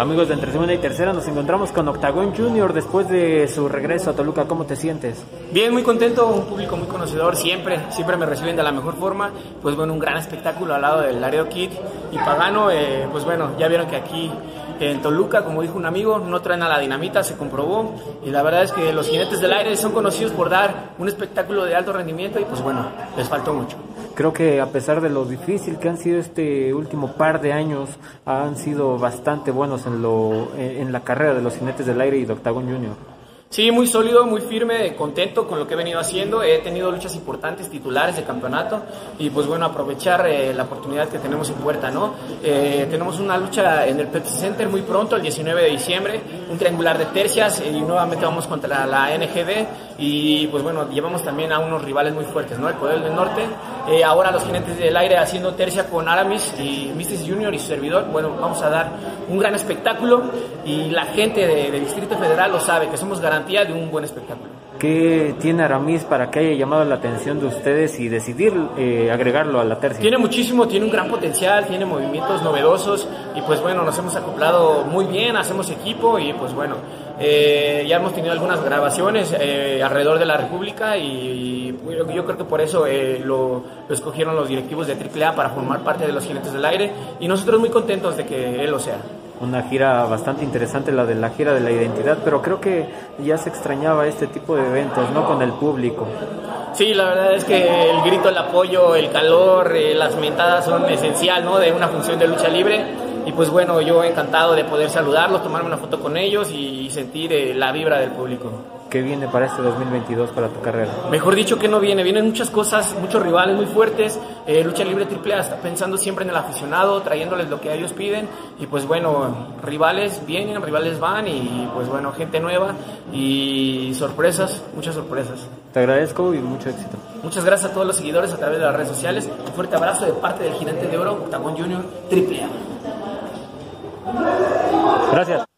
Amigos de Entre Segunda y Tercera, nos encontramos con Octagon Junior después de su regreso a Toluca. ¿Cómo te sientes? Bien, muy contento, un público muy conocedor, siempre, siempre me reciben de la mejor forma. Pues bueno, un gran espectáculo al lado del Laredo Kid y Pagano. Eh, pues bueno, ya vieron que aquí en Toluca, como dijo un amigo, no traen a la dinamita, se comprobó. Y la verdad es que los jinetes del aire son conocidos por dar un espectáculo de alto rendimiento y pues bueno, les faltó mucho. Creo que a pesar de lo difícil que han sido este último par de años, han sido bastante buenos en, lo, en la carrera de los jinetes del aire y de Octagon Junior. Sí, muy sólido, muy firme, contento con lo que he venido haciendo. He tenido luchas importantes, titulares de campeonato y pues bueno, aprovechar eh, la oportunidad que tenemos en puerta, ¿no? Eh, tenemos una lucha en el Pepsi Center muy pronto, el 19 de diciembre, un triangular de tercias y nuevamente vamos contra la NGD y pues bueno, llevamos también a unos rivales muy fuertes, ¿no? El Poder del Norte, eh, ahora los jinetes del aire haciendo tercia con Aramis y Mistis Junior y su servidor. Bueno, vamos a dar un gran espectáculo y la gente del de Distrito Federal lo sabe, que somos garantizados de un buen espectáculo. ¿Qué tiene Aramis para que haya llamado la atención de ustedes y decidir eh, agregarlo a la tercia? Tiene muchísimo, tiene un gran potencial, tiene movimientos novedosos y pues bueno, nos hemos acoplado muy bien, hacemos equipo y pues bueno, eh, ya hemos tenido algunas grabaciones eh, alrededor de la República y, yo, creo que por eso lo, lo, escogieron los directivos de AAA para formar parte de los Jinetes del Aire y nosotros muy contentos de que él lo sea una gira bastante interesante, la de la gira de la identidad, pero creo que ya se extrañaba este tipo de eventos, ¿no? Con el público. Sí, la verdad es que el grito, el apoyo, el calor, eh, las mentadas son esencial, ¿no? De una función de lucha libre. Y pues bueno, yo encantado de poder saludarlos, tomarme una foto con ellos y sentir eh, la vibra del público. ¿Qué viene para este 2022 para tu carrera? Mejor dicho que no viene, vienen muchas cosas, muchos rivales muy fuertes. Eh, lucha libre triple A pensando siempre en el aficionado, trayéndoles lo que ellos piden. Y pues bueno, rivales vienen, rivales van y pues bueno, gente nueva y sorpresas, muchas sorpresas. Te agradezco y mucho éxito. Muchas gracias a todos los seguidores a través de las redes sociales. Un fuerte abrazo de parte del Gigante de Oro, Octagón Junior Triple A. Gracias.